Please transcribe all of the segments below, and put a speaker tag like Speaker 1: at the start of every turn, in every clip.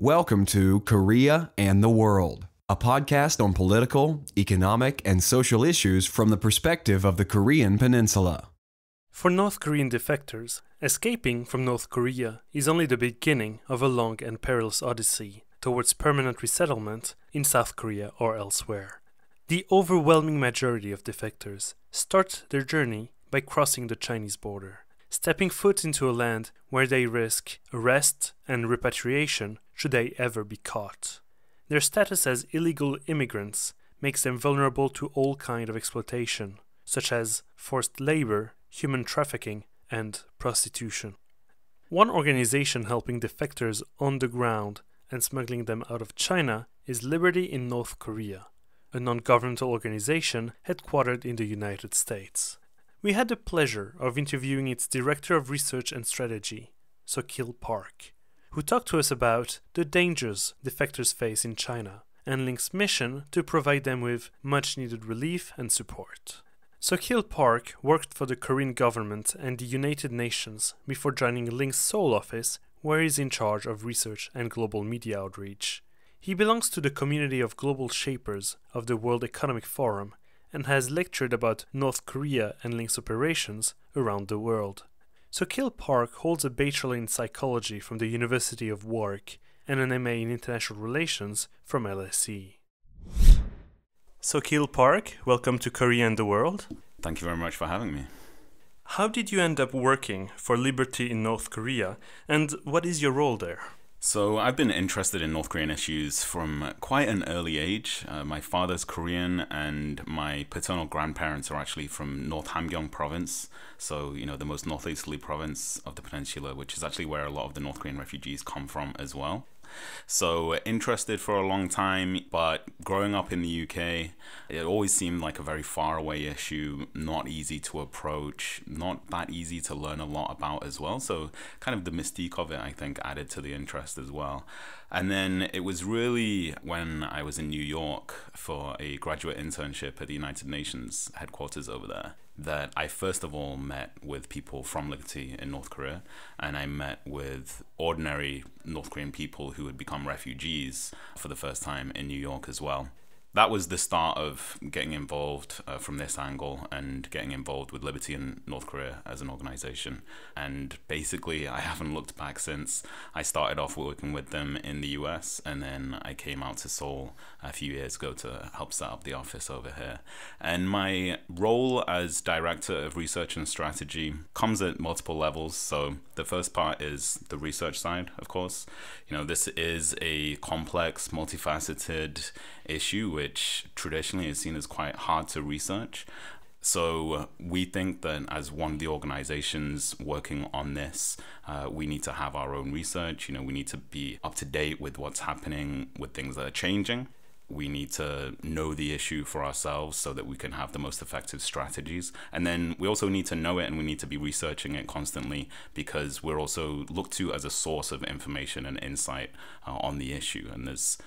Speaker 1: Welcome to Korea and the World, a podcast on political, economic, and social issues from the perspective of the Korean Peninsula.
Speaker 2: For North Korean defectors, escaping from North Korea is only the beginning of a long and perilous odyssey towards permanent resettlement in South Korea or elsewhere. The overwhelming majority of defectors start their journey by crossing the Chinese border, stepping foot into a land where they risk arrest and repatriation should they ever be caught. Their status as illegal immigrants makes them vulnerable to all kind of exploitation, such as forced labor, human trafficking, and prostitution. One organization helping defectors on the ground and smuggling them out of China is Liberty in North Korea, a non governmental organization headquartered in the United States. We had the pleasure of interviewing its Director of Research and Strategy, Sokeel Park, who talked to us about the dangers defectors face in China and LiNK's mission to provide them with much needed relief and support. Sokeel Park worked for the Korean government and the United Nations before joining LiNK's Seoul office, where he's in charge of research and global media outreach. He belongs to the community of global shapers of the World Economic Forum and has lectured about North Korea and LiNK's operations around the world. Sokeel Park holds a bachelor in psychology from the University of Warwick and an MA in international relations from LSE. Sokeel Park, welcome to Korea and the World.
Speaker 3: Thank you very much for having me.
Speaker 2: How did you end up working for Liberty in North Korea, and what is your role there?
Speaker 3: So, I've been interested in North Korean issues from quite an early age. Uh, my father's Korean, and my paternal grandparents are actually from North Hamgyong province. So, you know, the most northeasterly province of the peninsula, which is actually where a lot of the North Korean refugees come from as well. So uh, interested for a long time, but growing up in the UK, it always seemed like a very far away issue, not easy to approach, not that easy to learn a lot about as well. So kind of the mystique of it, I think, added to the interest as well. And then it was really when I was in New York for a graduate internship at the United Nations headquarters over there that I first of all met with people from Liberty in North Korea, and I met with ordinary North Korean people who had become refugees for the first time in New York as well that was the start of getting involved uh, from this angle and getting involved with Liberty in North Korea as an organization. And basically, I haven't looked back since. I started off working with them in the US, and then I came out to Seoul a few years ago to help set up the office over here. And my role as director of research and strategy comes at multiple levels. So the first part is the research side, of course. You know, this is a complex, multifaceted issue which traditionally is seen as quite hard to research. So we think that as one of the organizations working on this, uh, we need to have our own research. You know, we need to be up to date with what's happening with things that are changing. We need to know the issue for ourselves so that we can have the most effective strategies. And then we also need to know it and we need to be researching it constantly because we're also looked to as a source of information and insight uh, on the issue. And there's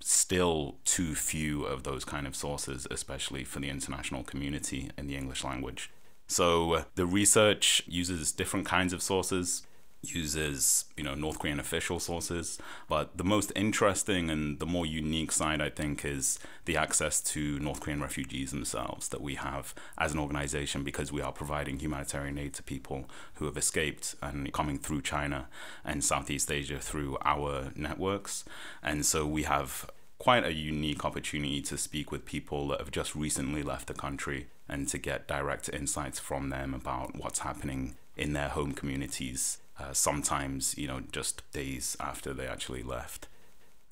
Speaker 3: still too few of those kind of sources, especially for the international community in the English language. So uh, the research uses different kinds of sources uses you know North Korean official sources but the most interesting and the more unique side I think is the access to North Korean refugees themselves that we have as an organization because we are providing humanitarian aid to people who have escaped and coming through China and Southeast Asia through our networks. And so we have quite a unique opportunity to speak with people that have just recently left the country and to get direct insights from them about what's happening in their home communities uh, sometimes, you know, just days after they actually left.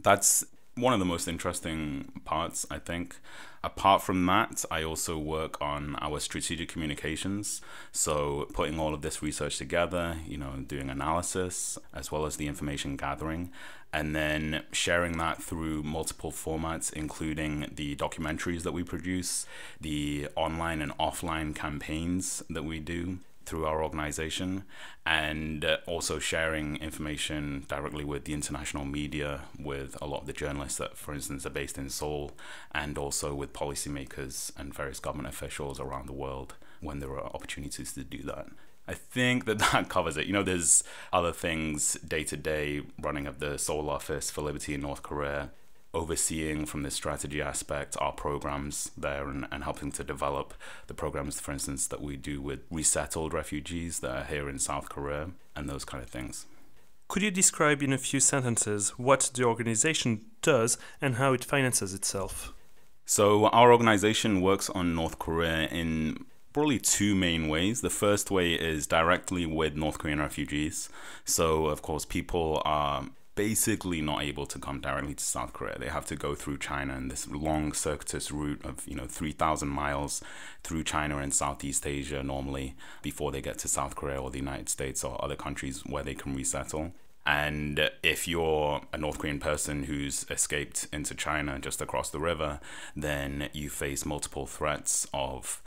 Speaker 3: That's one of the most interesting parts, I think. Apart from that, I also work on our strategic communications. So, putting all of this research together, you know, doing analysis as well as the information gathering, and then sharing that through multiple formats, including the documentaries that we produce, the online and offline campaigns that we do, through our organization and uh, also sharing information directly with the international media with a lot of the journalists that for instance are based in Seoul and also with policymakers and various government officials around the world when there are opportunities to do that I think that that covers it. You know, there's other things day to day running of the Seoul office for liberty in North Korea, overseeing from the strategy aspect our programs there and, and helping to develop the programs, for instance, that we do with resettled refugees that are here in South Korea and those kind of things.
Speaker 2: Could you describe in a few sentences what the organization does and how it finances itself?
Speaker 3: So, our organization works on North Korea in probably two main ways. The first way is directly with North Korean refugees. So, of course, people are basically not able to come directly to South Korea. They have to go through China in this long circuitous route of, you know, 3,000 miles through China and Southeast Asia normally before they get to South Korea or the United States or other countries where they can resettle. And if you're a North Korean person who's escaped into China just across the river, then you face multiple threats of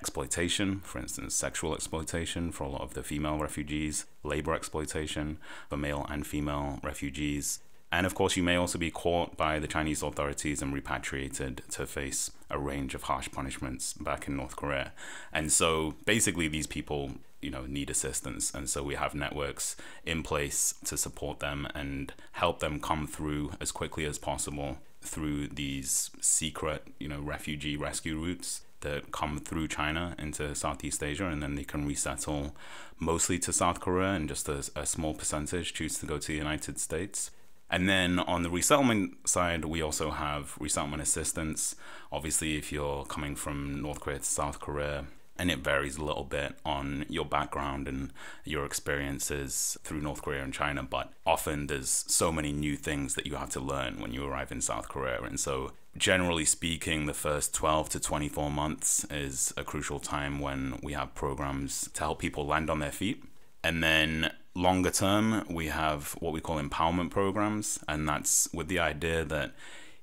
Speaker 3: exploitation, for instance, sexual exploitation for a lot of the female refugees, labor exploitation for male and female refugees. And of course, you may also be caught by the Chinese authorities and repatriated to face a range of harsh punishments back in North Korea. And so basically, these people, you know, need assistance. And so we have networks in place to support them and help them come through as quickly as possible through these secret, you know, refugee rescue routes that come through China into Southeast Asia, and then they can resettle mostly to South Korea, and just a, a small percentage choose to go to the United States. And then on the resettlement side, we also have resettlement assistance. Obviously, if you're coming from North Korea to South Korea, and it varies a little bit on your background and your experiences through North Korea and China. But often there's so many new things that you have to learn when you arrive in South Korea. And so, generally speaking, the first 12 to 24 months is a crucial time when we have programs to help people land on their feet. And then longer term, we have what we call empowerment programs. And that's with the idea that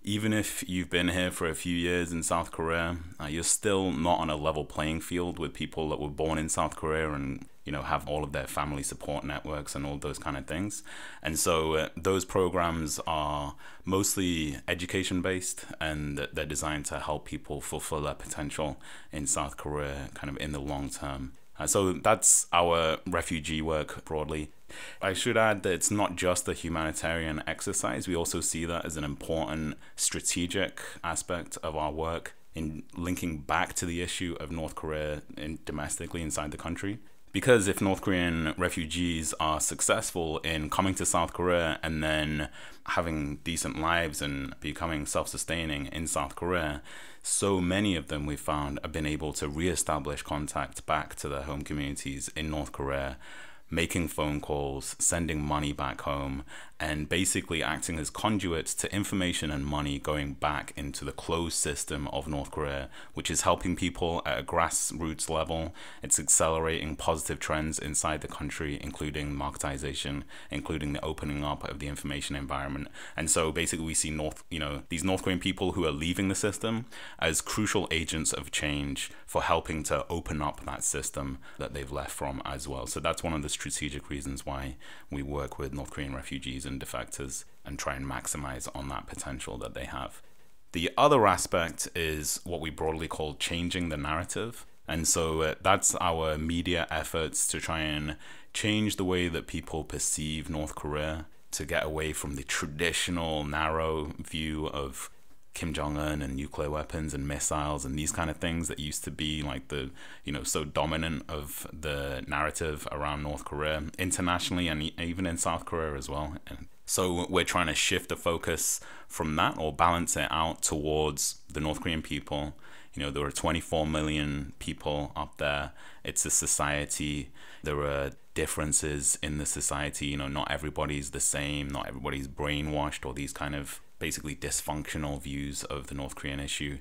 Speaker 3: even if you've been here for a few years in South Korea, uh, you're still not on a level playing field with people that were born in South Korea and you know have all of their family support networks and all those kind of things. And so uh, those programs are mostly education based and they're designed to help people fulfill their potential in South Korea kind of in the long term. Uh, so that's our refugee work broadly. I should add that it's not just a humanitarian exercise. We also see that as an important strategic aspect of our work in linking back to the issue of North Korea in, domestically inside the country. Because if North Korean refugees are successful in coming to South Korea and then having decent lives and becoming self sustaining in South Korea, so many of them we found have been able to re establish contact back to their home communities in North Korea making phone calls, sending money back home, and basically acting as conduits to information and money going back into the closed system of North Korea, which is helping people at a grassroots level. It's accelerating positive trends inside the country, including marketization, including the opening up of the information environment. And so basically, we see North, you know, these North Korean people who are leaving the system as crucial agents of change for helping to open up that system that they've left from as well. So that's one of the strategic reasons why we work with North Korean refugees and defectors and try and maximize on that potential that they have. The other aspect is what we broadly call changing the narrative. And so uh, that's our media efforts to try and change the way that people perceive North Korea, to get away from the traditional narrow view of Kim Jong Un and nuclear weapons and missiles and these kind of things that used to be like the you know so dominant of the narrative around North Korea internationally and even in South Korea as well. So we're trying to shift the focus from that or balance it out towards the North Korean people. You know, there are 24 million people up there. It's a society. There are differences in the society. You know, not everybody's the same. Not everybody's brainwashed or these kind of basically dysfunctional views of the North Korean issue.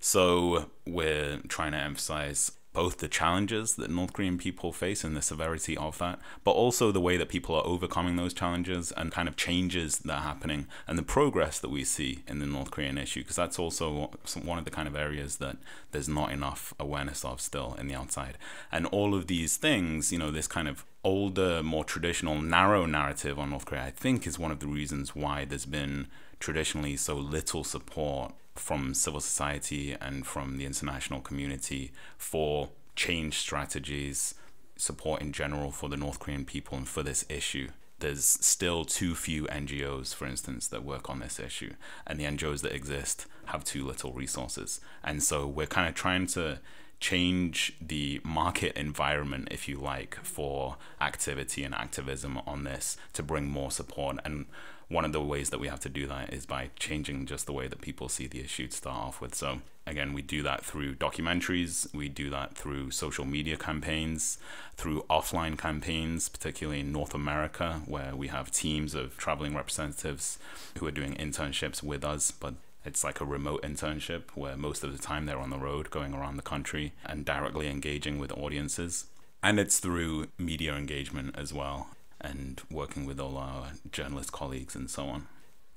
Speaker 3: So we're trying to emphasize both the challenges that North Korean people face and the severity of that, but also the way that people are overcoming those challenges and kind of changes that are happening and the progress that we see in the North Korean issue, because that's also one of the kind of areas that there's not enough awareness of still in the outside. And all of these things, you know, this kind of older, more traditional, narrow narrative on North Korea, I think is one of the reasons why there's been traditionally so little support from civil society and from the international community for change strategies support in general for the North Korean people and for this issue. There's still too few NGOs, for instance, that work on this issue, and the NGOs that exist have too little resources. And so we're kind of trying to change the market environment, if you like, for activity and activism on this to bring more support. And one of the ways that we have to do that is by changing just the way that people see the issue to start off with. So, again, we do that through documentaries, we do that through social media campaigns, through offline campaigns, particularly in North America, where we have teams of traveling representatives who are doing internships with us, but it's like a remote internship where most of the time they're on the road going around the country and directly engaging with audiences. And it's through media engagement as well and working with all our journalist colleagues and so on.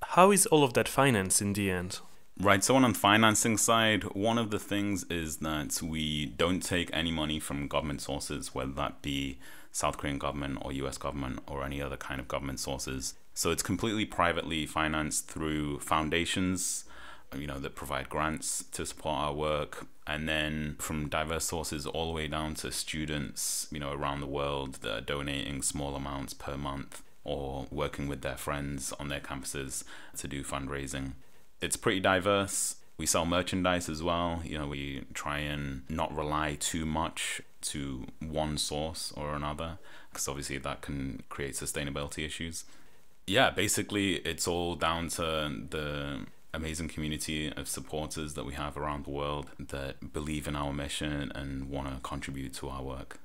Speaker 2: How is all of that financed in the end?
Speaker 3: Right, so on the financing side, one of the things is that we don't take any money from government sources, whether that be South Korean government or US government or any other kind of government sources. So it's completely privately financed through foundations, you know, that provide grants to support our work, and then from diverse sources all the way down to students, you know, around the world that are donating small amounts per month or working with their friends on their campuses to do fundraising. It's pretty diverse. We sell merchandise as well. You know, we try and not rely too much to one source or another because obviously that can create sustainability issues. Yeah, basically, it's all down to the amazing community of supporters that we have around the world that believe in our mission and want to contribute to our work.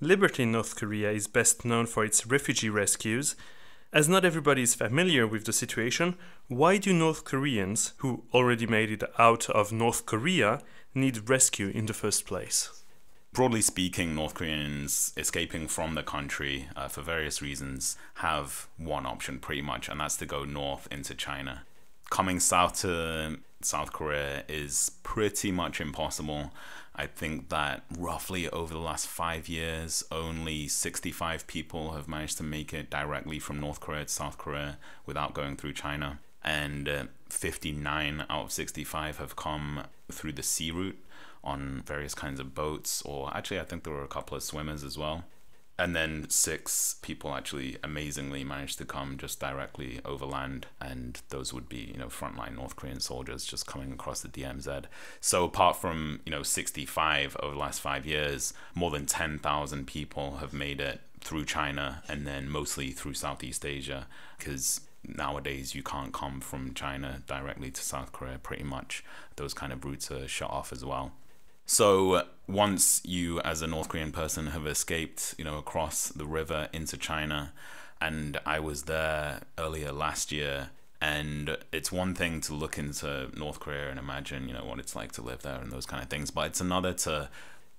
Speaker 2: Liberty North Korea is best known for its refugee rescues. As not everybody is familiar with the situation, why do North Koreans who already made it out of North Korea need rescue in the first place?
Speaker 3: broadly speaking, North Koreans escaping from the country uh, for various reasons have one option pretty much, and that's to go north into China coming south to South Korea is pretty much impossible. I think that roughly over the last five years, only 65 people have managed to make it directly from North Korea to South Korea without going through China. And uh, 59 out of 65 have come through the sea route on various kinds of boats, or actually, I think there were a couple of swimmers as well and then six people actually amazingly managed to come just directly overland and those would be you know frontline north korean soldiers just coming across the dmz so apart from you know 65 over the last five years more than 10000 people have made it through china and then mostly through southeast asia. Because nowadays you can't come from china directly to south korea pretty much. Those kind of routes are shut off as well so once you, as a North Korean person, have escaped, you know, across the river into China, and I was there earlier last year, and it's one thing to look into North Korea and imagine, you know, what it's like to live there and those kind of things, but it's another to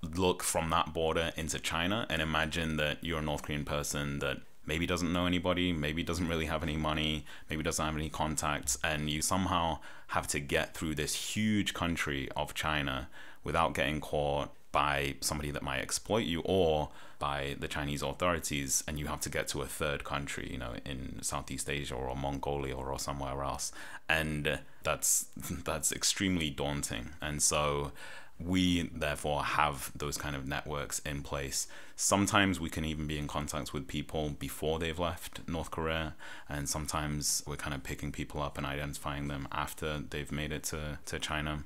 Speaker 3: look from that border into China and imagine that you're a North Korean person that maybe doesn't know anybody, maybe doesn't really have any money, maybe doesn't have any contacts, and you somehow have to get through this huge country of China without getting caught by somebody that might exploit you or by the Chinese authorities and you have to get to a third country, you know, in Southeast Asia or Mongolia or somewhere else. And that's that's extremely daunting. And so we therefore have those kind of networks in place. Sometimes we can even be in contact with people before they've left North Korea, and sometimes we're kind of picking people up and identifying them after they've made it to, to China.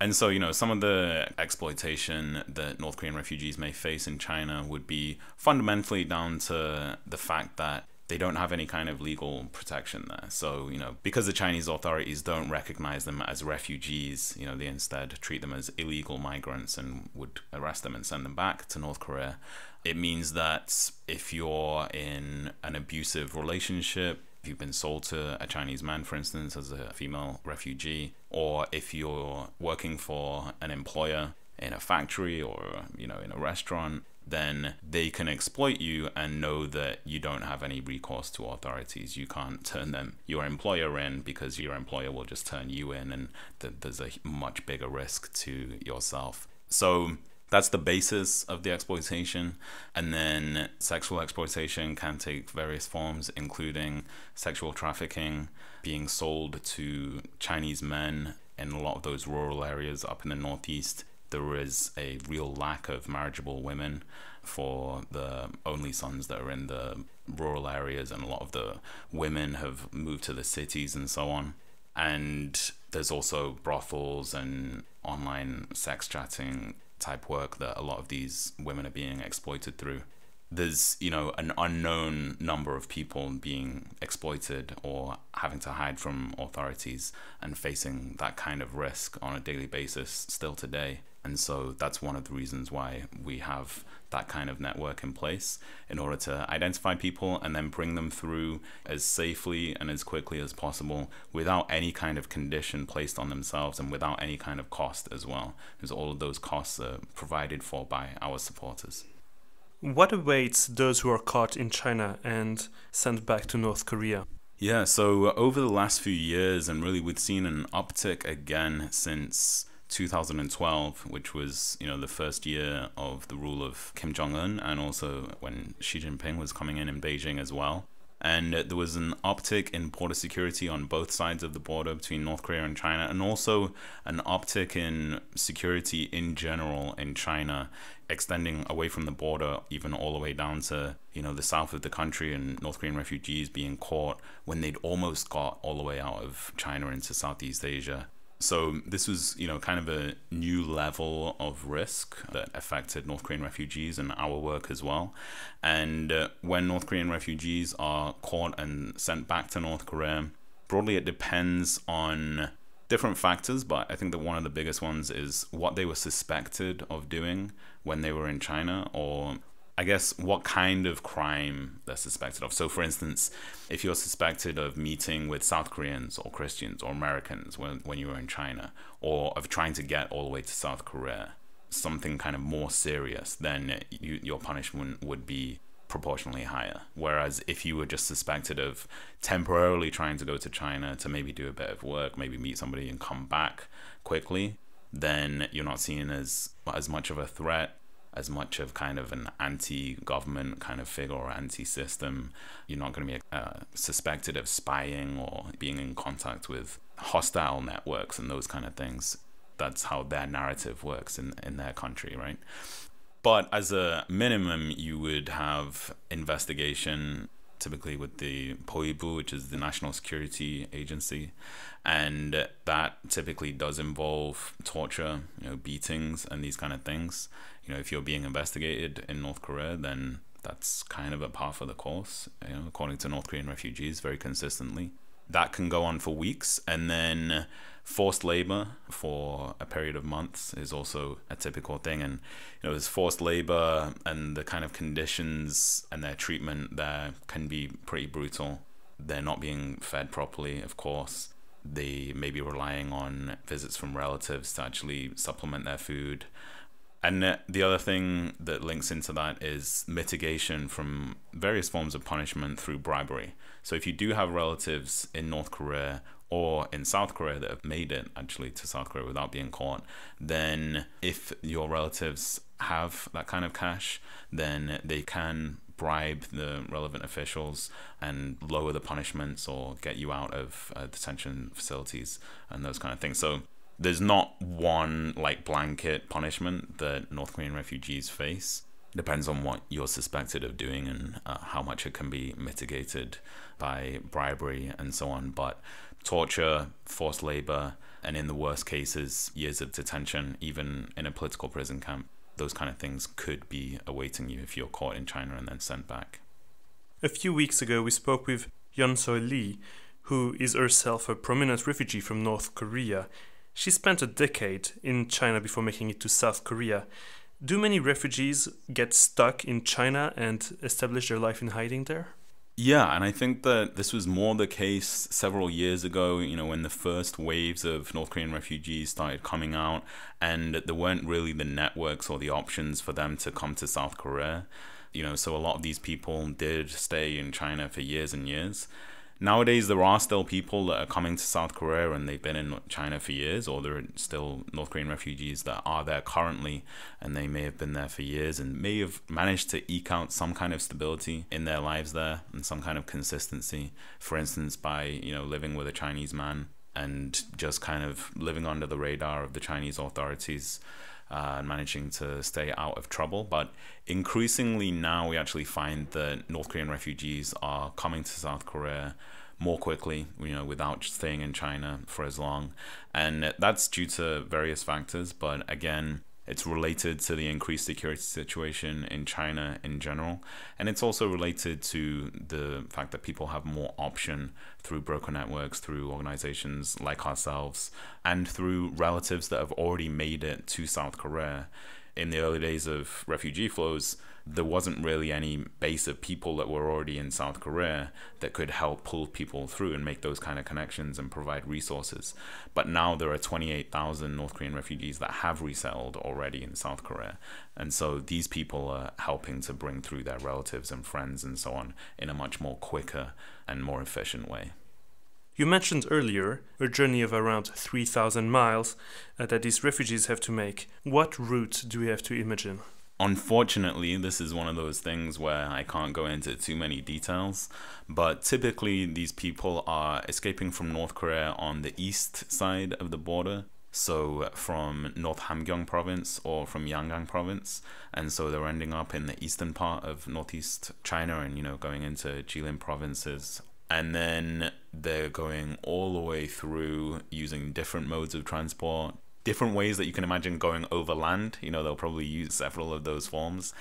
Speaker 3: And so, you know, some of the exploitation that North Korean refugees may face in China would be fundamentally down to the fact that they don't have any kind of legal protection there. So, you know, because the Chinese authorities don't recognize them as refugees, you know, they instead treat them as illegal migrants and would arrest them and send them back to North Korea. It means that if you're in an abusive relationship, if you've been sold to a Chinese man, for instance, as a female refugee, or if you're working for an employer in a factory or you know in a restaurant then they can exploit you and know that you don't have any recourse to authorities. You can't turn them your employer in because your employer will just turn you in, and th- there's a much bigger risk to yourself. So that's the basis of the exploitation. And then sexual exploitation can take various forms, including sexual trafficking, being sold to Chinese men in a lot of those rural areas up in the Northeast. There is a real lack of marriageable women for the only sons that are in the rural areas, and a lot of the women have moved to the cities and so on. And there's also brothels and online sex chatting type work that a lot of these women are being exploited through. There's, you know, an unknown number of people being exploited or having to hide from authorities and facing that kind of risk on a daily basis still today. And so that's one of the reasons why we have that kind of network in place in order to identify people and then bring them through as safely and as quickly as possible without any kind of condition placed on themselves and without any kind of cost as well, because all of those costs are provided for by our supporters.
Speaker 2: What awaits those who are caught in China and sent back to North Korea?
Speaker 3: Yeah, so over the last few years, and really we've seen an uptick again since 2012, which was you know the first year of the rule of Kim Jong Un, and also when Xi Jinping was coming in in Beijing as well. And there was an uptick in border security on both sides of the border between North Korea and China, and also an uptick in security in general in China, extending away from the border, even all the way down to you know the south of the country, and North Korean refugees being caught when they'd almost got all the way out of China into Southeast Asia. So this was, you know, kind of a new level of risk that affected North Korean refugees and our work as well. And uh, when North Korean refugees are caught and sent back to North Korea, broadly it depends on different factors, but I think that one of the biggest ones is what they were suspected of doing when they were in China or I guess what kind of crime they're suspected of. So, for instance, if you're suspected of meeting with South Koreans or Christians or Americans when, when you were in China, or of trying to get all the way to South Korea, something kind of more serious, then you, your punishment would be proportionally higher. Whereas if you were just suspected of temporarily trying to go to China to maybe do a bit of work, maybe meet somebody and come back quickly, then you're not seen as as much of a threat as much of kind of an anti-government kind of figure or anti-system. You're not going to be uh, suspected of spying or being in contact with hostile networks and those kind of things. That's how their narrative works in in their country, right? But as a minimum, you would have investigation typically with the Bowibu, which is the National Security Agency, and that typically does involve torture, you know, beatings and these kind of things you know, if you're being investigated in North Korea, then that's kind of a par for the course, you know, according to North Korean refugees very consistently. That can go on for weeks, and then forced labor for a period of months is also a typical thing. And you know, there's forced labor, and the kind of conditions and their treatment there can be pretty brutal. They're not being fed properly, of course. They may be relying on visits from relatives to actually supplement their food and uh, the other thing that links into that is mitigation from various forms of punishment through bribery. So if you do have relatives in North Korea or in South Korea that have made it actually to South Korea without being caught, then if your relatives have that kind of cash, then they can bribe the relevant officials and lower the punishments or get you out of uh, detention facilities and those kind of things. So there's not one like blanket punishment that North Korean refugees face. Depends on what you're suspected of doing and uh, how much it can be mitigated by bribery and so on. But torture, forced labor, and in the worst cases, years of detention, even in a political prison camp, those kind of things could be awaiting you if you're caught in China and then sent back.
Speaker 2: A few weeks ago, we spoke with Hyeonseo Lee, who is herself a prominent refugee from North Korea she spent a decade in China before making it to South Korea. Do many refugees get stuck in China and establish their life in hiding there?
Speaker 3: Yeah, and I think that this was more the case several years ago, you know, when the first waves of North Korean refugees started coming out, and there weren't really the networks or the options for them to come to South Korea. You know, so a lot of these people did stay in China for years and years nowadays there are still people that are coming to South Korea and they've been in China for years, or there are still North Korean refugees that are there currently and they may have been there for years and may have managed to eke out some kind of stability in their lives there and some kind of consistency. For instance, by you know living with a Chinese man and just kind of living under the radar of the Chinese authorities. And managing to stay out of trouble. But increasingly now, we actually find that North Korean refugees are coming to South Korea more quickly, you know, without staying in China for as long. And that's due to various factors. But again, it's related to the increased security situation in China in general. And it's also related to the fact that people have more option through broker networks, through organizations like ourselves, and through relatives that have already made it to South Korea. In the early days of refugee flows, there wasn't really any base of people that were already in South Korea that could help pull people through and make those kind of connections and provide resources. But now there are 28,000 North Korean refugees that have resettled already in South Korea. And so these people are helping to bring through their relatives and friends and so on in a much more quicker and more efficient way.
Speaker 2: You mentioned earlier a journey of around 3,000 miles uh, that these refugees have to make. What route do we have to imagine?
Speaker 3: Unfortunately, this is one of those things where I can't go into too many details, but typically these people are escaping from North Korea on the east side of the border. So from North Hamgyong province or from Yanggang province, and so they're ending up in the eastern part of northeast China and you know going into Jilin provinces and then they're going all the way through using different modes of transport different ways that you can imagine going over land. You know, they'll probably use several of those forms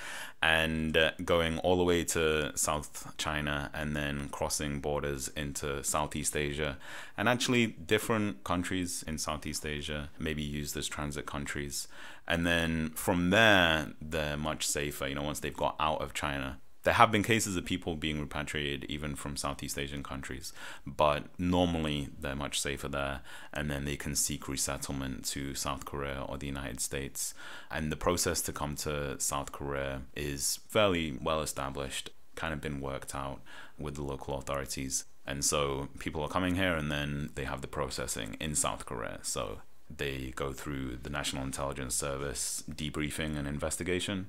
Speaker 3: and uh, going all the way to South China and then crossing borders into Southeast Asia. And actually, different countries in Southeast Asia maybe used as transit countries. And then from there, they're much safer, you know, once they've got out of China there have been cases of people being repatriated even from Southeast Asian countries, but normally they're much safer there, and then they can seek resettlement to South Korea or the United States. And the process to come to South Korea is fairly well established, kind of been worked out with the local authorities. And so people are coming here and then they have the processing in South Korea. So they go through the National Intelligence Service debriefing and investigation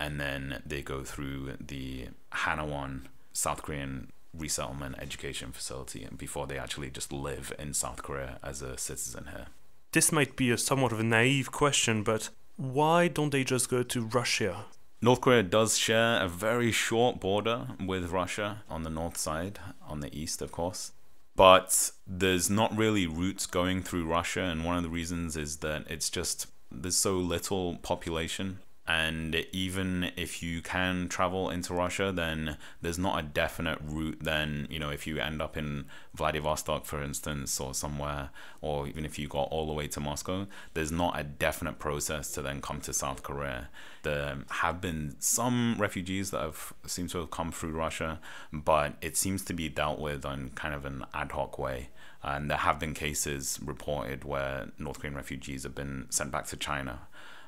Speaker 3: and then they go through the Hanawon South Korean resettlement education facility before they actually just live in South Korea as a citizen here.
Speaker 2: This might be a somewhat of a naive question, but why don't they just go to Russia?
Speaker 3: North Korea does share a very short border with Russia on the north side, on the east, of course. But there's not really routes going through Russia, and one of the reasons is that it's just there's so little population and even if you can travel into Russia, then there's not a definite route. Then, you know, if you end up in Vladivostok, for instance, or somewhere, or even if you got all the way to Moscow, there's not a definite process to then come to South Korea. There have been some refugees that have seemed to have come through Russia, but it seems to be dealt with on kind of an ad hoc way. And there have been cases reported where North Korean refugees have been sent back to China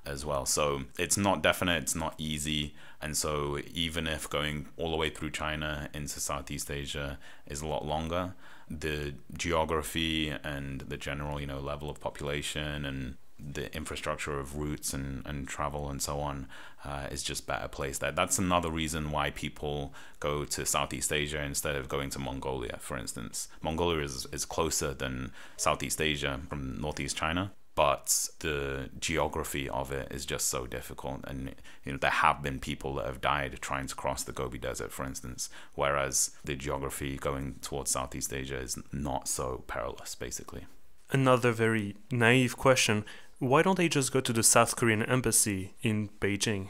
Speaker 3: as well. So it's not definite, it's not easy. And so even if going all the way through China into Southeast Asia is a lot longer, the geography and the general, you know, level of population and the infrastructure of routes and, and travel and so on uh, is just better placed there. That's another reason why people go to Southeast Asia instead of going to Mongolia, for instance. Mongolia is, is closer than Southeast Asia from Northeast China but the geography of it is just so difficult and you know there have been people that have died trying to cross the gobi desert for instance whereas the geography going towards southeast asia is not so perilous basically
Speaker 2: another very naive question why don't they just go to the south korean embassy in beijing?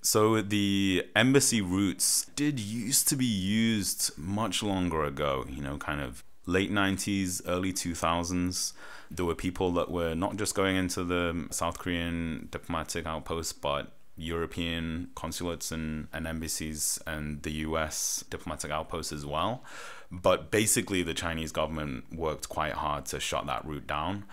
Speaker 3: So the embassy routes did used to be used much longer ago you know kind of late 90s early 2000s there were people that were not just going into the South Korean diplomatic outpost, but European consulates and, and embassies and the US diplomatic outposts as well. But basically, the Chinese government worked quite hard to shut that route down,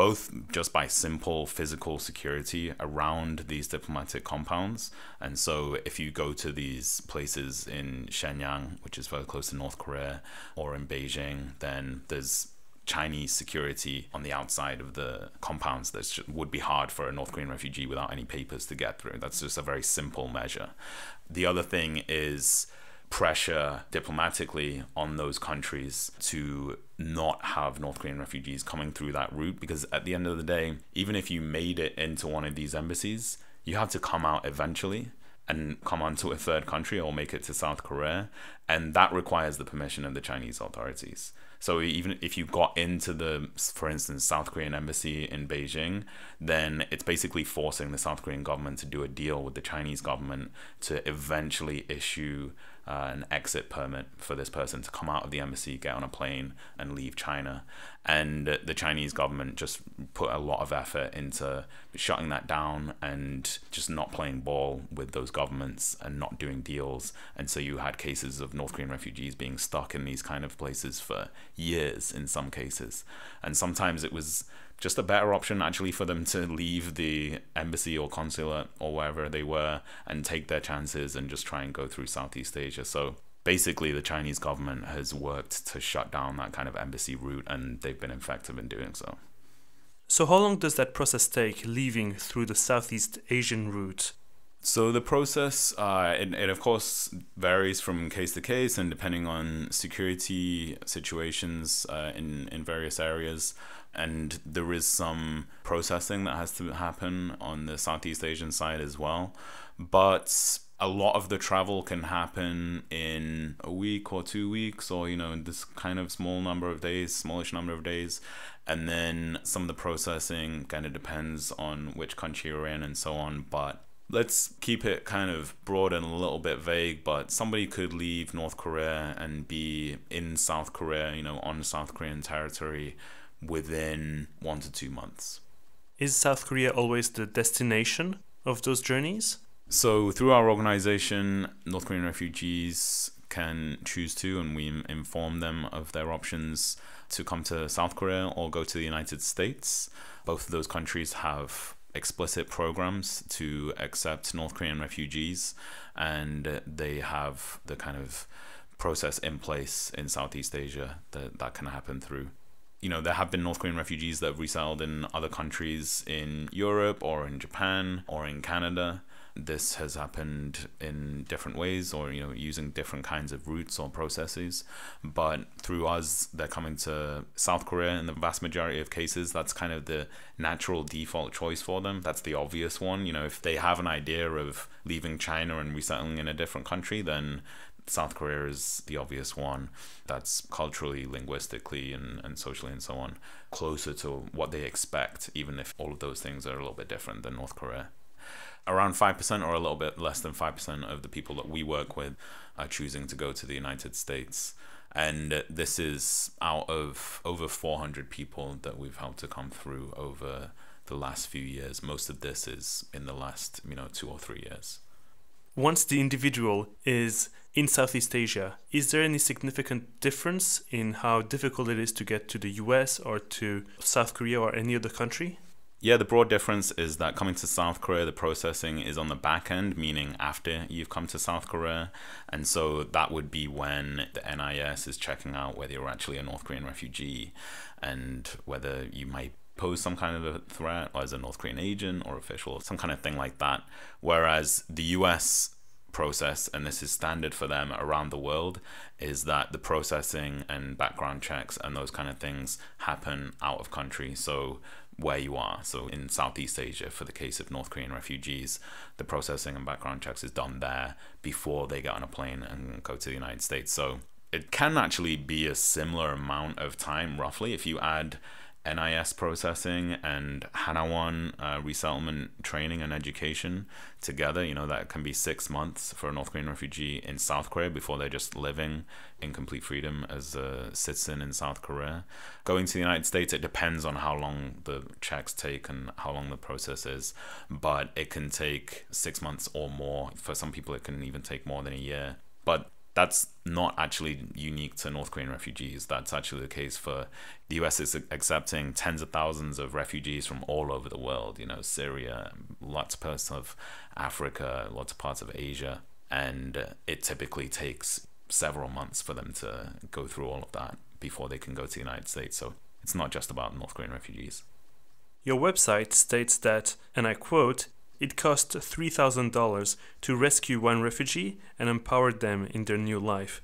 Speaker 3: both just by simple physical security around these diplomatic compounds. And so, if you go to these places in Shenyang, which is very close to North Korea, or in Beijing, then there's Chinese security on the outside of the compounds that would be hard for a North Korean refugee without any papers to get through. That's just a very simple measure. The other thing is pressure diplomatically on those countries to not have North Korean refugees coming through that route because at the end of the day, even if you made it into one of these embassies, you have to come out eventually and come onto a third country or make it to South Korea. And that requires the permission of the Chinese authorities. So even if you got into the, for instance, South Korean embassy in Beijing, then it's basically forcing the South Korean government to do a deal with the Chinese government to eventually issue uh, an exit permit for this person to come out of the embassy, get on a plane, and leave China. And the Chinese government just put a lot of effort into shutting that down and just not playing ball with those governments and not doing deals. And so you had cases of North Korean refugees being stuck in these kind of places for years in some cases. And sometimes it was just a better option actually for them to leave the embassy or consulate or wherever they were and take their chances and just try and go through Southeast Asia. So basically, the Chinese government has worked to shut down that kind of embassy route and they've been effective in doing so.
Speaker 2: So, how long does that process take leaving through the Southeast Asian route?
Speaker 3: So the process, uh, it, it of course varies from case to case and depending on security situations uh, in in various areas and there is some processing that has to happen on the Southeast Asian side as well. But a lot of the travel can happen in a week or two weeks, or you know, this kind of small number of days, smallish number of days. And then some of the processing kind of depends on which country you're in and so on. But let's keep it kind of broad and a little bit vague, but somebody could leave North Korea and be in South Korea, you know, on South Korean territory within one to two months.
Speaker 2: Is South Korea always the destination of those journeys?
Speaker 3: So, through our organization, North Korean refugees can choose to, and we inform them of their options to come to South Korea or go to the United States. Both of those countries have explicit programs to accept North Korean refugees, and they have the kind of process in place in Southeast Asia that that can happen through you know, there have been North Korean refugees that have resettled in other countries in Europe or in Japan or in Canada. This has happened in different ways or, you know, using different kinds of routes or processes. But through us, they're coming to South Korea in the vast majority of cases. That's kind of the natural default choice for them. That's the obvious one. You know, if they have an idea of leaving China and resettling in a different country, then South Korea is the obvious one that's culturally, linguistically, and, and socially and so on closer to what they expect, even if all of those things are a little bit different than North Korea. Around 5% or a little bit less than 5% of the people that we work with are choosing to go to the United States. And this is out of over 400 people that we've helped to come through over the last few years. Most of this is in the last, you know, two or three years.
Speaker 2: Once the individual is in Southeast Asia, is there any significant difference in how difficult it is to get to the US or to South Korea or any other country?
Speaker 3: Yeah, the broad difference is that coming to South Korea, the processing is on the back end, meaning after you've come to South Korea. And so that would be when the NIS is checking out whether you're actually a North Korean refugee and whether you might pose some kind of a threat as a North Korean agent or official, some kind of thing like that. Whereas the US process, and this is standard for them around the world, is that the processing and background checks and those kind of things happen out of country. So where you are. So in Southeast Asia, for the case of North Korean refugees, the processing and background checks is done there before they get on a plane and go to the United States. So it can actually be a similar amount of time, roughly, if you add NIS processing and Hanawon uh, resettlement training and education together. You know, that can be six months for a North Korean refugee in South Korea before they're just living in complete freedom as a citizen in South Korea. Going to the United States, it depends on how long the checks take and how long the process is, but it can take six months or more. For some people, it can even take more than a year. But that's not actually unique to North Korean refugees. That's actually the case for the US is accepting tens of thousands of refugees from all over the world, you know, Syria, lots of parts of Africa, lots of parts of Asia. And it typically takes several months for them to go through all of that before they can go to the United States. So it's not just about North Korean refugees.
Speaker 2: Your website states that, and I quote, it cost $3,000 to rescue one refugee and empower them in their new life.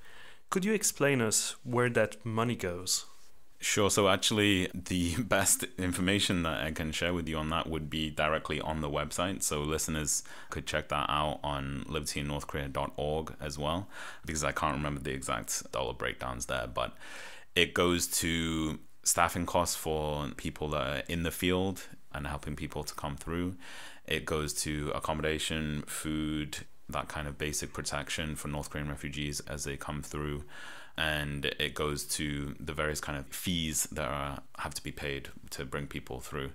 Speaker 2: Could you explain us where that money goes?
Speaker 3: Sure. So, actually, the best information that I can share with you on that would be directly on the website. So, listeners could check that out on libertyinnorthkorea.org as well, because I can't remember the exact dollar breakdowns there. But it goes to staffing costs for people that are in the field and helping people to come through. It goes to accommodation, food, that kind of basic protection for North Korean refugees as they come through and it goes to the various kind of fees that are, have to be paid to bring people through.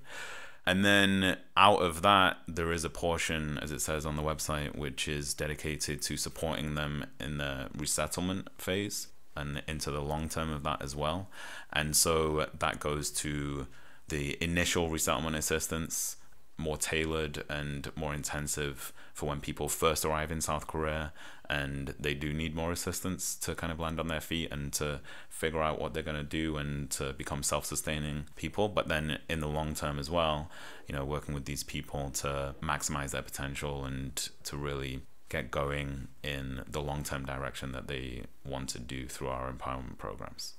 Speaker 3: And then out of that, there is a portion, as it says on the website, which is dedicated to supporting them in the resettlement phase and into the long term of that as well. And so that goes to the initial resettlement assistance, more tailored and more intensive for when people first arrive in South Korea and they do need more assistance to kind of land on their feet and to figure out what they're going to do and to become self-sustaining people. But then in the long term as well you know working with these people to maximize their potential and to really get going in the long-term direction that they want to do through our empowerment programs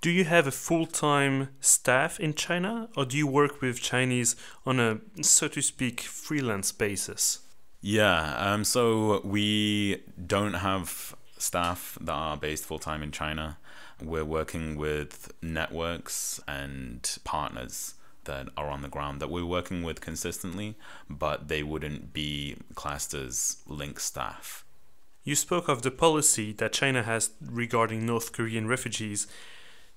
Speaker 2: do you have a full-time staff in China or do you work with Chinese on a so to speak freelance basis
Speaker 3: yeah, um, so we don't have staff that are based full time in China. We're working with networks and partners that are on the ground that we're working with consistently, but they wouldn't be classed as LiNK staff.
Speaker 2: You spoke of the policy that China has regarding North Korean refugees.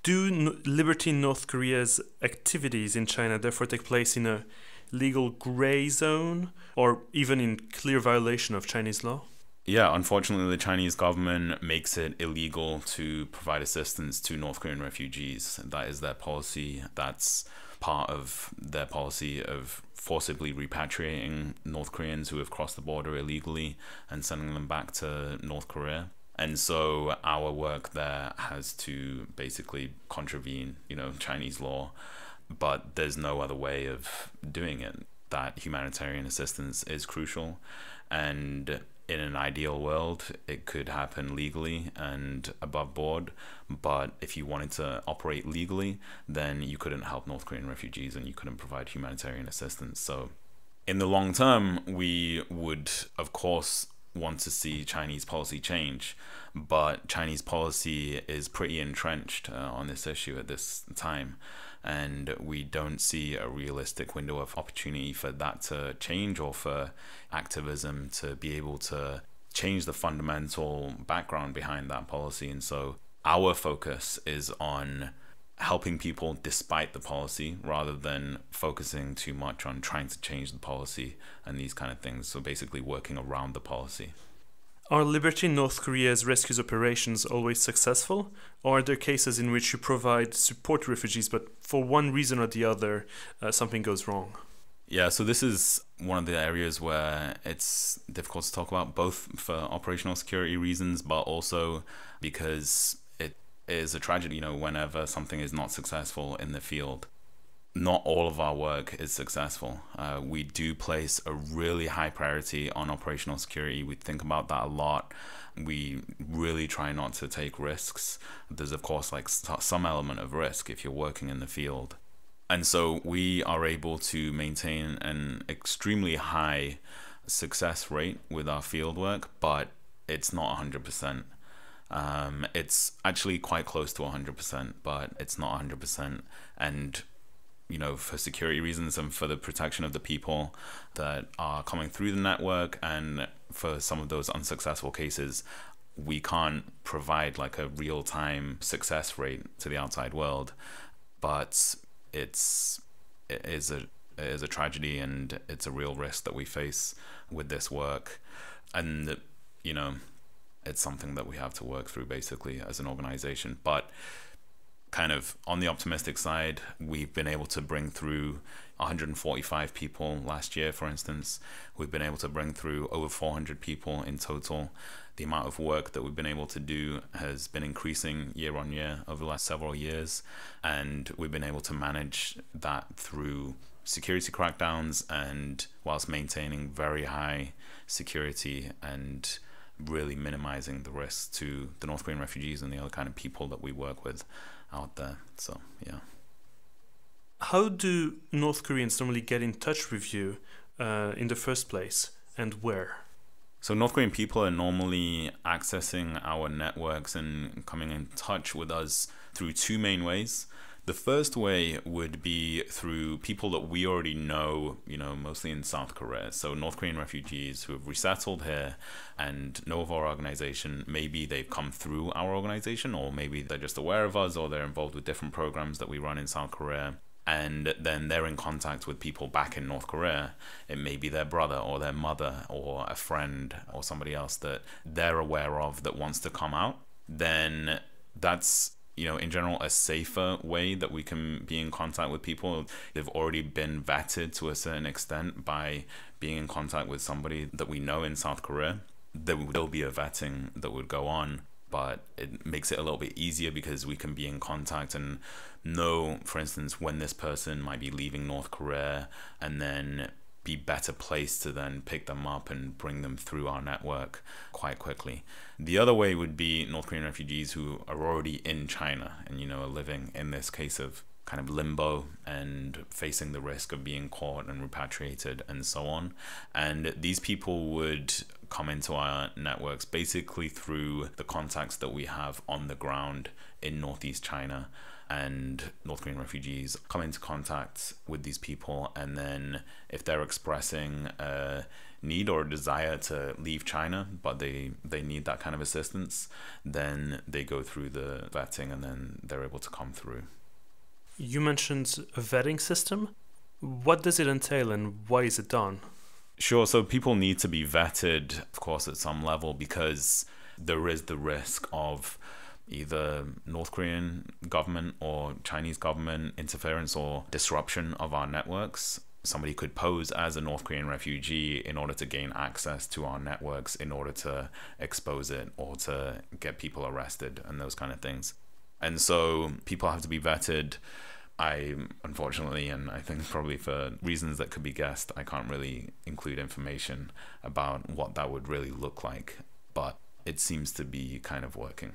Speaker 2: Do Liberty North Korea's activities in China therefore take place in a legal gray zone or even in clear violation of Chinese law?
Speaker 3: Yeah, unfortunately, the Chinese government makes it illegal to provide assistance to North Korean refugees. That is their policy. That's part of their policy of forcibly repatriating North Koreans who have crossed the border illegally and sending them back to North Korea. And so our work there has to basically contravene, you know, Chinese law but there's no other way of doing it. That humanitarian assistance is crucial, and in an ideal world, it could happen legally and above board. But if you wanted to operate legally, then you couldn't help North Korean refugees and you couldn't provide humanitarian assistance. So, in the long term, we would, of course, want to see Chinese policy change, but Chinese policy is pretty entrenched uh, on this issue at this time and we don't see a realistic window of opportunity for that to change or for activism to be able to change the fundamental background behind that policy. And so our focus is on helping people despite the policy rather than focusing too much on trying to change the policy and these kind of things. So basically working around the policy.
Speaker 2: Are Liberty North Korea's rescue operations always successful? Or are there cases in which you provide support to refugees, but for one reason or the other, uh, something goes wrong?
Speaker 3: Yeah, so this is one of the areas where it's difficult to talk about, both for operational security reasons, but also because is a tragedy, you know, whenever something is not successful in the field not all of our work is successful. Uh, we do place a really high priority on operational security. We think about that a lot. We really try not to take risks. There's, of course, like some element of risk if you're working in the field. And so we are able to maintain an extremely high success rate with our field work, but it's not 100%. Um, it's actually quite close to 100%, but it's not 100%. And you know, for security reasons and for the protection of the people that are coming through the network, and for some of those unsuccessful cases, we can't provide like a real time success rate to the outside world. But it's it is a it is a tragedy and it's a real risk that we face with this work, and you know, it's something that we have to work through basically as an organization, but kind of on the optimistic side, we've been able to bring through 145 people last year, for instance. We've been able to bring through over 400 people in total. The amount of work that we've been able to do has been increasing year on year over the last several years, and we've been able to manage that through security crackdowns and whilst maintaining very high security and really minimizing the risks to the North Korean refugees and the other kind of people that we work with out there. So, yeah.
Speaker 2: How do North Koreans normally get in touch with you uh, in the first place and where?
Speaker 3: So, North Korean people are normally accessing our networks and coming in touch with us through two main ways. The first way would be through people that we already know, you know, mostly in South Korea. So North Korean refugees who have resettled here and know of our organization. Maybe they've come through our organization, or maybe they're just aware of us, or they're involved with different programs that we run in South Korea and then they're in contact with people back in North Korea. It may be their brother or their mother or a friend or somebody else that they're aware of that wants to come out. Then that's you know, in general, a safer way that we can be in contact with people. They've already been vetted to a certain extent by being in contact with somebody that we know in South Korea. There will be a vetting that would go on, but it makes it a little bit easier because we can be in contact and know, for instance, when this person might be leaving North Korea and then be better placed to then pick them up and bring them through our network quite quickly. The other way would be North Korean refugees who are already in China and you know are living in this case of kind of limbo and facing the risk of being caught and repatriated and so on. And these people would come into our networks basically through the contacts that we have on the ground in northeast China and North Korean refugees come into contact with these people, and then if they're expressing a need or a desire to leave China, but they they need that kind of assistance, then they go through the vetting, and then they're able to come through.
Speaker 2: You mentioned a vetting system. What does it entail, and why is it done?
Speaker 3: Sure. So people need to be vetted, of course, at some level because there is the risk of either North Korean government or Chinese government interference or disruption of our networks. Somebody could pose as a North Korean refugee in order to gain access to our networks, in order to expose it or to get people arrested and those kind of things. And so people have to be vetted. I unfortunately, and I think probably for reasons that could be guessed, I can't really include information about what that would really look like, but it seems to be kind of working.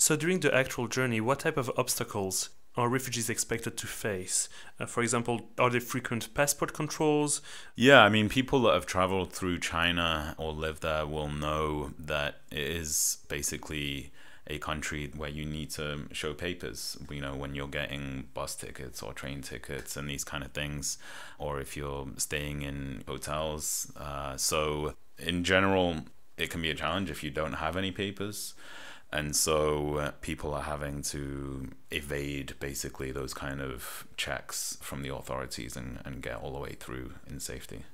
Speaker 2: So during the actual journey, what type of obstacles are refugees expected to face? Uh, for example, are there frequent passport controls?
Speaker 3: Yeah, I mean, people that have traveled through China or live there will know that it is basically a country where you need to show papers, you know, when you're getting bus tickets or train tickets and these kind of things, or if you're staying in hotels. Uh, so, in general, it can be a challenge if you don't have any papers and so uh, people are having to evade basically those kind of checks from the authorities and, and get all the way through in safety.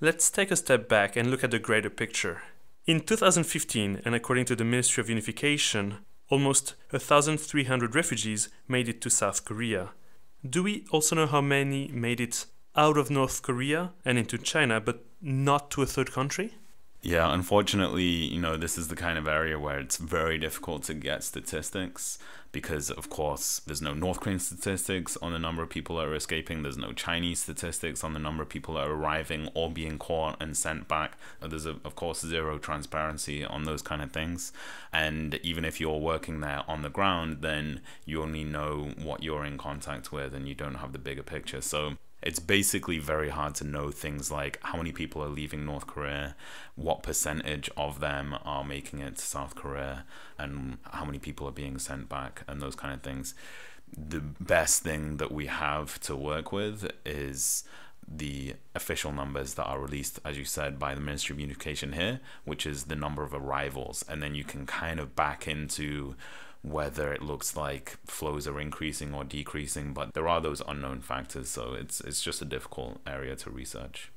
Speaker 2: Let's take a step back and look at the greater picture. In 2015, and according to the Ministry of Unification, almost 1,300 refugees made it to South Korea. Do we also know how many made it out of North Korea and into China, but not to a third country?
Speaker 3: Yeah, unfortunately, you know, this is the kind of area where it's very difficult to get statistics because, of course, there's no North Korean statistics on the number of people that are escaping. There's no Chinese statistics on the number of people that are arriving or being caught and sent back. There's, a, of course, zero transparency on those kind of things. And even if you're working there on the ground, then you only know what you're in contact with and you don't have the bigger picture. So, it's basically very hard to know things like how many people are leaving North Korea, what percentage of them are making it to South Korea, and how many people are being sent back, and those kind of things. The best thing that we have to work with is the official numbers that are released, as you said, by the Ministry of Unification here, which is the number of arrivals. And then you can kind of back into whether it looks like flows are increasing or decreasing, but there are those unknown factors, so it's it's just a difficult area to research.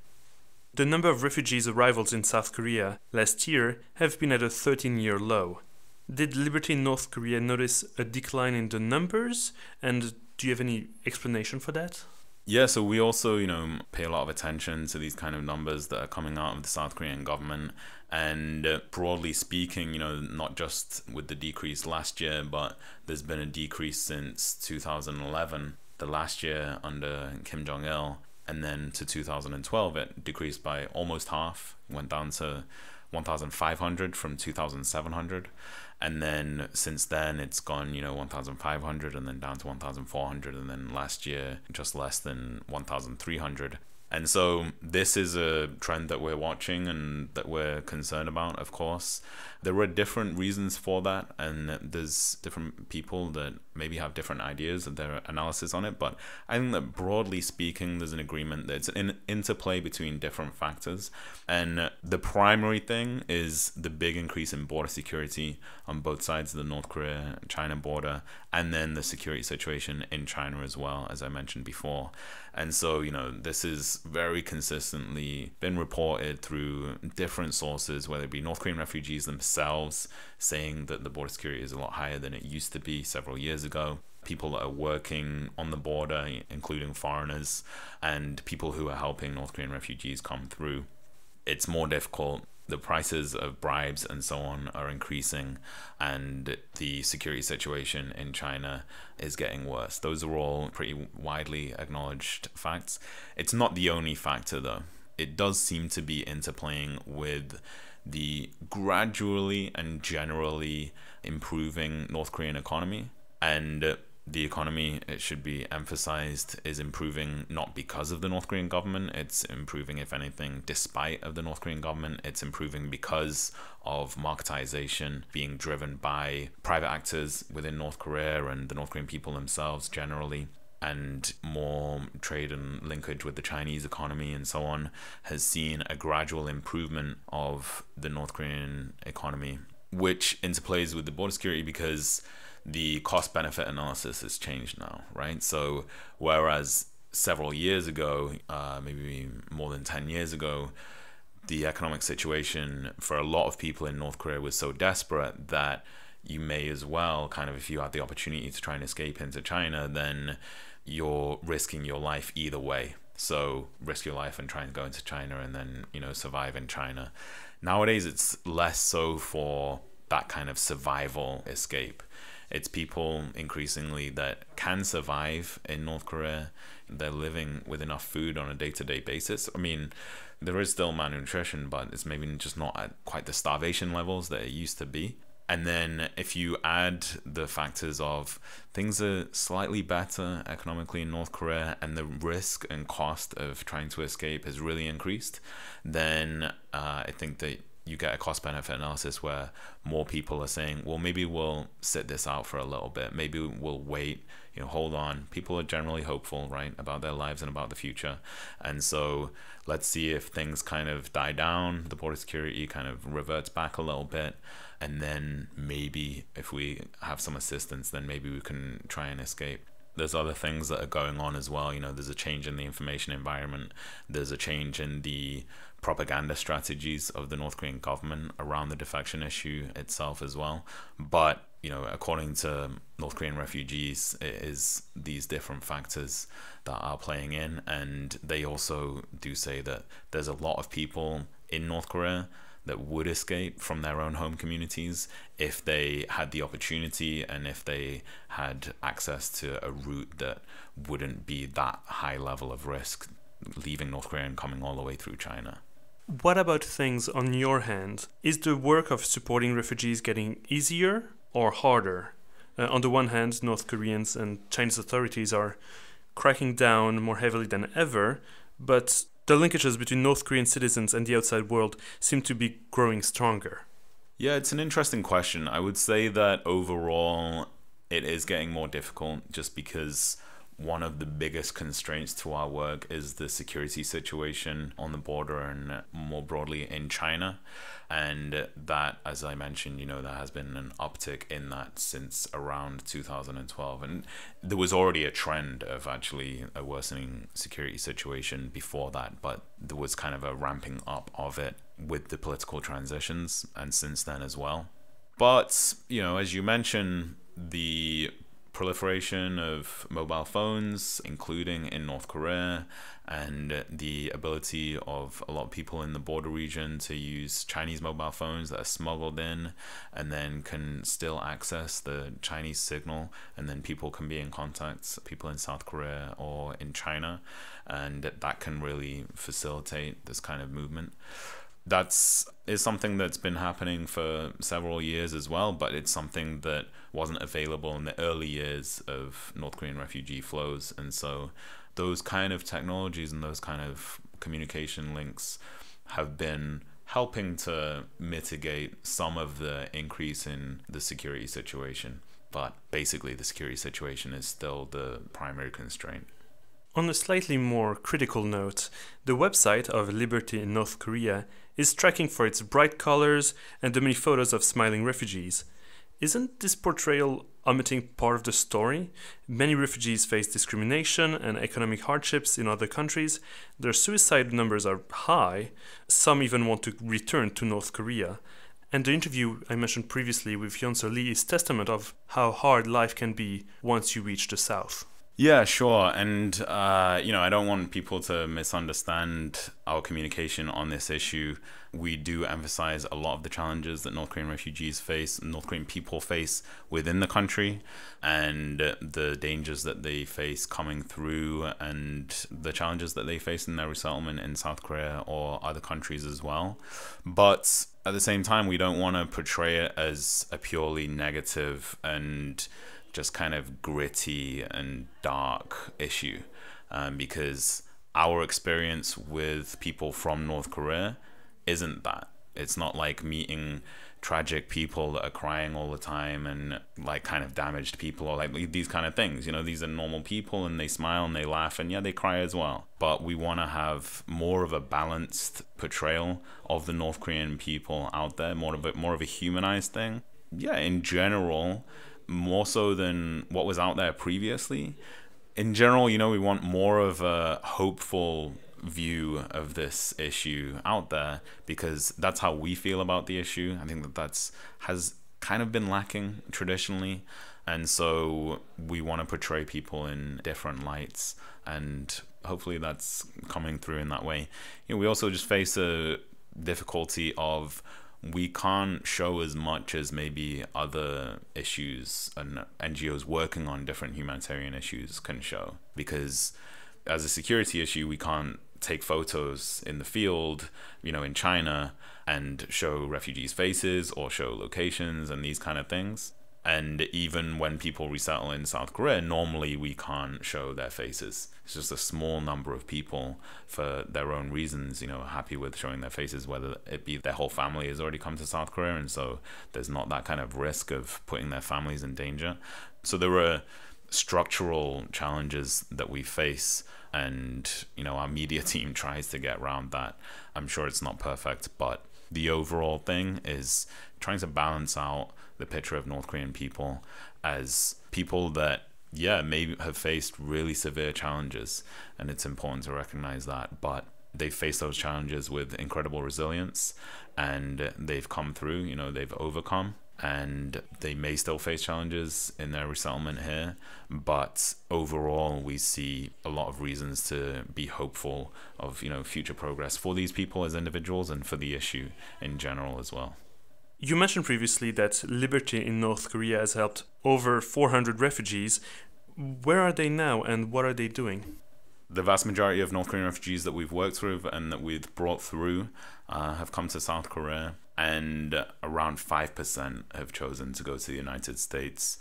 Speaker 2: The number of refugees arrivals in South Korea last year have been at a 13-year low. Did Liberty North Korea notice a decline in the numbers, and do you have any explanation for that?
Speaker 3: Yeah, so we also, you know, pay a lot of attention to these kind of numbers that are coming out of the South Korean government. And broadly speaking, you know, not just with the decrease last year, but there's been a decrease since 2011. the last year under Kim Jong il, and then to 2012 it decreased by almost half, went down to 1,500 from 2,700, and then since then it's gone, you know, 1,500 and then down to 1,400, and then last year just less than 1,300. And so this is a trend that we're watching and that we're concerned about, of course. There were different reasons for that, and there's different people that maybe have different ideas of their analysis on it. But I think that broadly speaking, there's an agreement that it's an interplay between different factors. And the primary thing is the big increase in border security on both sides of the North Korea China border, and then the security situation in China as well, as I mentioned before. And so, you know, this is very consistently been reported through different sources, whether it be North Korean refugees themselves saying that the border security is a lot higher than it used to be several years ago. People that are working on the border, including foreigners, and people who are helping North Korean refugees come through. It's more difficult the prices of bribes and so on are increasing and the security situation in China is getting worse. Those are all pretty widely acknowledged facts. It's not the only factor though. It does seem to be interplaying with the gradually and generally improving North Korean economy and the economy, it should be emphasized, is improving not because of the North Korean government. It's improving, if anything, despite of the North Korean government. It's improving because of marketization being driven by private actors within North Korea and the North Korean people themselves generally and more trade and linkage with the Chinese economy and so on has seen a gradual improvement of the North Korean economy, which interplays with the border security because the cost benefit analysis has changed now, right? So whereas several years ago, uh, maybe more than 10 years ago, the economic situation for a lot of people in North Korea was so desperate that you may as well kind of if you had the opportunity to try and escape into China, then you're risking your life either way. So risk your life and try and go into China and then, you know, survive in China. Nowadays it's less so for that kind of survival escape. It's people increasingly that can survive in North Korea. They're living with enough food on a day to day basis. I mean, there is still malnutrition, but it's maybe just not at quite the starvation levels that it used to be. And then if you add the factors of things are slightly better economically in North Korea and the risk and cost of trying to escape has really increased, then uh, I think that you get a cost benefit analysis where more people are saying, well, maybe we'll sit this out for a little bit. Maybe we'll wait, you know, hold on. People are generally hopeful, right, about their lives and about the future. And so let's see if things kind of die down, the border security kind of reverts back a little bit. And then maybe if we have some assistance, then maybe we can try and escape there's other things that are going on as well. You know, there's a change in the information environment. There's a change in the propaganda strategies of the North Korean government around the defection issue itself as well. But you know, according to North Korean refugees, it is these different factors that are playing in, and they also do say that there's a lot of people in North Korea that would escape from their own home communities if they had the opportunity and if they had access to a route that wouldn't be that high level of risk leaving North Korea and coming all the way through China.
Speaker 2: What about things on your hand? Is the work of supporting refugees getting easier or harder? Uh, on the one hand, North Koreans and Chinese authorities are cracking down more heavily than ever, but the linkages between North Korean citizens and the outside world seem to be growing stronger.
Speaker 3: Yeah, it's an interesting question. I would say that overall it is getting more difficult just because one of the biggest constraints to our work is the security situation on the border and more broadly in China. And that, as I mentioned, you know, there has been an uptick in that since around 2012. And there was already a trend of actually a worsening security situation before that, but there was kind of a ramping up of it with the political transitions and since then as well. But, you know, as you mentioned, the proliferation of mobile phones, including in North Korea, and the ability of a lot of people in the border region to use Chinese mobile phones that are smuggled in and then can still access the Chinese signal, and then people can be in contact, people in South Korea or in China, and that can really facilitate this kind of movement that's is something that's been happening for several years as well, but it's something that wasn't available in the early years of North Korean refugee flows. And so those kind of technologies and those kind of communication links have been helping to mitigate some of the increase in the security situation. But basically, the security situation is still the primary constraint.
Speaker 2: On a slightly more critical note, the website of Liberty in North Korea is tracking for its bright colors and the many photos of smiling refugees. Isn't this portrayal omitting part of the story? Many refugees face discrimination and economic hardships in other countries. Their suicide numbers are high. Some even want to return to North Korea. And the interview I mentioned previously with Hyeonseo Lee is testament of how hard life can be once you reach the south.
Speaker 3: Yeah, sure. And, uh, you know, I don't want people to misunderstand our communication on this issue. We do emphasize a lot of the challenges that North Korean refugees face, North Korean people face within the country, and the dangers that they face coming through, and the challenges that they face in their resettlement in South Korea or other countries as well. But at the same time, we don't want to portray it as a purely negative and just kind of gritty and dark issue um, because our experience with people from North Korea isn't that. It's not like meeting tragic people that are crying all the time and like kind of damaged people or like these kind of things. You know, these are normal people and they smile and they laugh and yeah, they cry as well. But we want to have more of a balanced portrayal of the North Korean people out there, more of a more of a humanized thing. Yeah, in general, more so than what was out there previously. In general, you know, we want more of a hopeful view of this issue out there because that's how we feel about the issue. I think that that's has kind of been lacking traditionally, and so we want to portray people in different lights, and hopefully that's coming through in that way. You know, we also just face a difficulty of we can't show as much as maybe other issues and NGOs working on different humanitarian issues can show. Because as a security issue, we can't take photos in the field, you know, in China and show refugees' faces or show locations and these kind of things. And even when people resettle in South Korea, normally we can't show their faces. It's just a small number of people for their own reasons, you know, happy with showing their faces, whether it be their whole family has already come to South Korea. And so there's not that kind of risk of putting their families in danger. So there are structural challenges that we face. And, you know, our media team tries to get around that. I'm sure it's not perfect, but the overall thing is trying to balance out the picture of North Korean people as people that yeah maybe have faced really severe challenges and it's important to recognize that but they face those challenges with incredible resilience and they've come through you know they've overcome and they may still face challenges in their resettlement here but overall we see a lot of reasons to be hopeful of you know future progress for these people as individuals and for the issue in general as well
Speaker 2: you mentioned previously that Liberty in North Korea has helped over 400 refugees. Where are they now and what are they doing?
Speaker 3: The vast majority of North Korean refugees that we've worked with and that we've brought through uh, have come to South Korea, and around 5% have chosen to go to the United States.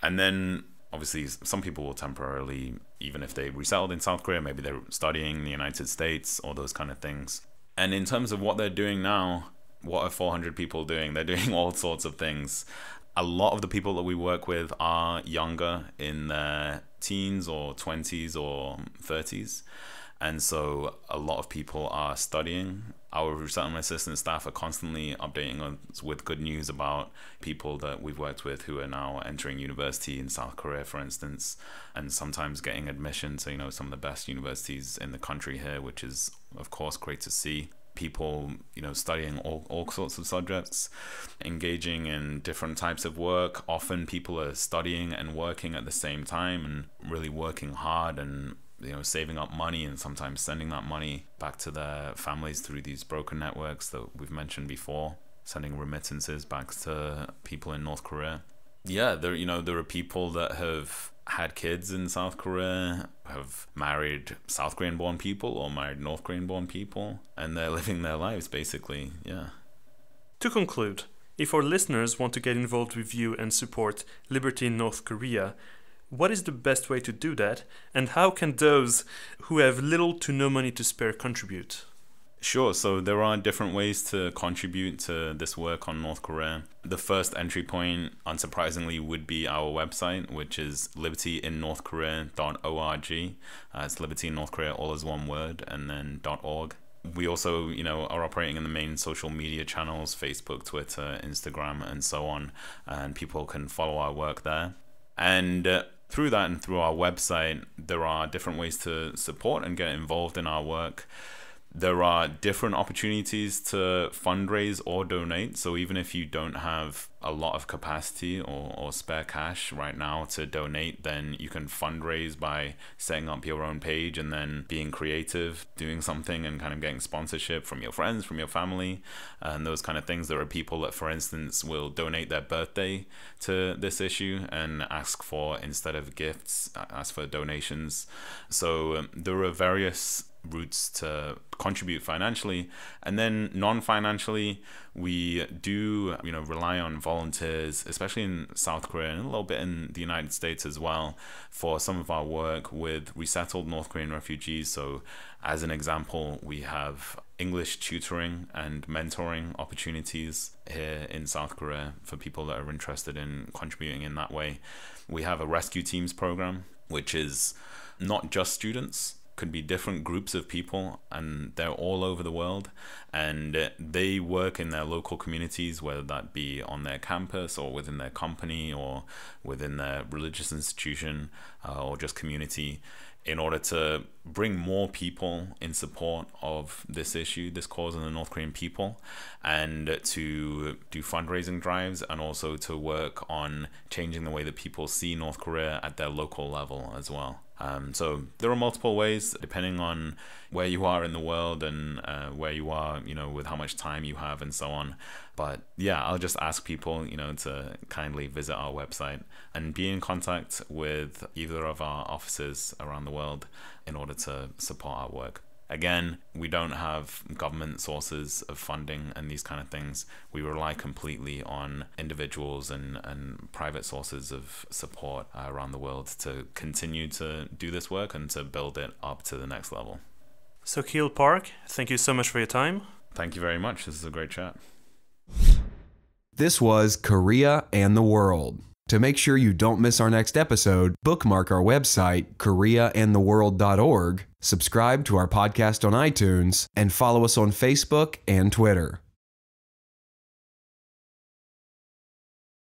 Speaker 3: And then obviously some people will temporarily even if they resettled in south korea maybe they're studying in the united states or those kind of things and in terms of what they're doing now what are 400 people doing? They're doing all sorts of things. A lot of the people that we work with are younger in their teens or 20s or 30s. And so a lot of people are studying. Our resettlement assistant staff are constantly updating us with good news about people that we've worked with who are now entering university in South Korea, for instance, and sometimes getting admission to, you know, some of the best universities in the country here, which is, of course, great to see people, you know, studying all, all sorts of subjects, engaging in different types of work. Often people are studying and working at the same time and really working hard and you know saving up money and sometimes sending that money back to their families through these broker networks that we've mentioned before sending remittances back to people in North Korea yeah there you know there are people that have had kids in South Korea, have married South Korean born people or married North Korean born people, and they're living their lives basically. Yeah.
Speaker 2: To conclude, if our listeners want to get involved with you and support liberty in North Korea, what is the best way to do that, and how can those who have little to no money to spare contribute?
Speaker 3: Sure. So there are different ways to contribute to this work on North Korea. The first entry point, unsurprisingly, would be our website, which is libertyinnorthkorea.org. Uh, it's liberty in North Korea, all as one word, and then .org. We also, you know, are operating in the main social media channels: Facebook, Twitter, Instagram, and so on. And people can follow our work there. And uh, through that and through our website, there are different ways to support and get involved in our work there are different opportunities to fundraise or donate. So even if you don't have a lot of capacity or, or spare cash right now to donate, then you can fundraise by setting up your own page and then being creative, doing something and kind of getting sponsorship from your friends, from your family, and those kind of things. There are people that, for instance, will donate their birthday to this issue and ask for, instead of gifts, ask for donations. So um, there are various routes to contribute financially. And then non-financially we do you know rely on volunteers especially in south korea and a little bit in the united states as well for some of our work with resettled north korean refugees. So as an example we have english tutoring and mentoring opportunities here in south korea for people that are interested in contributing in that way. We have a rescue teams program which is not just students could be different groups of people and they're all over the world and they work in their local communities whether that be on their campus or within their company or within their religious institution uh, or just community in order to bring more people in support of this issue, this cause, and the North Korean people, and to do fundraising drives and also to work on changing the way that people see North Korea at their local level as well. Um, so there are multiple ways depending on where you are in the world and uh, where you are, you know, with how much time you have and so on. But yeah, I'll just ask people, you know, to kindly visit our website and be in contact with either of our offices around the world in order to support our work. Again, we don't have government sources of funding and these kind of things. We rely completely on individuals and, and private sources of support uh, around the world to continue to do this work and to build it up to the next level.
Speaker 2: Sokeel Park, thank you so much for your time.
Speaker 3: Thank you very much. This is a great chat.
Speaker 1: This was Korea and the World. To make sure you don't miss our next episode, bookmark our website, koreaandtheworld.org, subscribe to our podcast on iTunes, and follow us on Facebook and Twitter.